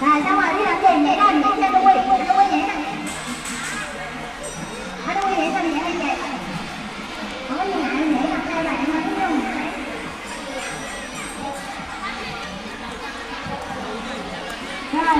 Rồi xong rồi đi làm tiền vậy đó